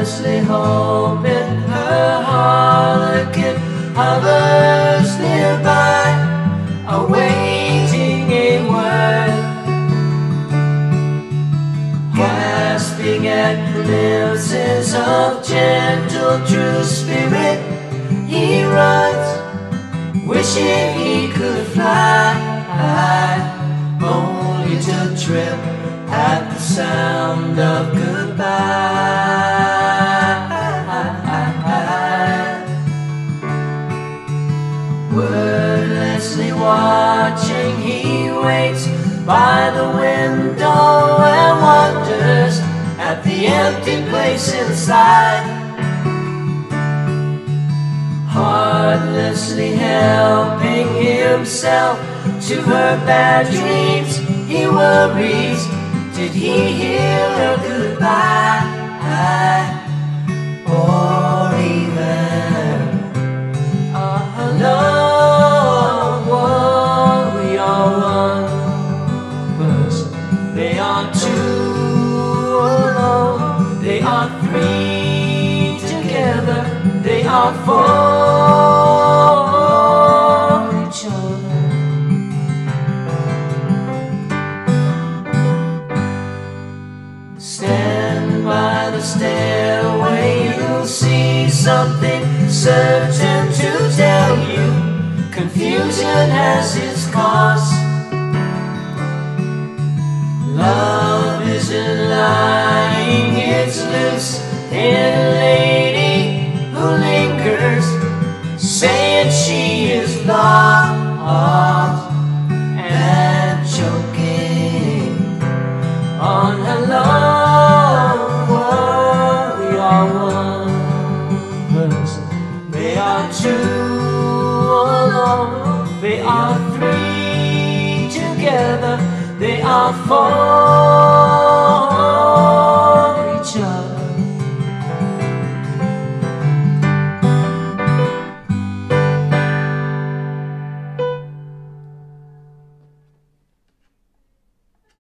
Heartlessly hoping her harlequin hovers nearby, awaiting a word. Gasping at glimpses of gentle true spirit, he runs, wishing he could fly, only to trip at the sound of goodbye. Wordlessly watching, he waits by the window and wonders at the empty place inside. Heartlessly helping himself to her bad dreams, he worries. Did he hear her goodbye? Are two alone. They are three together. They are for each other. Stand by the stairway, you'll see something certain to tell you. Confusion has its cost. It's loose in a lady who lingers, saying she is lost and choking on her love. We are one they are two alone, they are three together, they are four.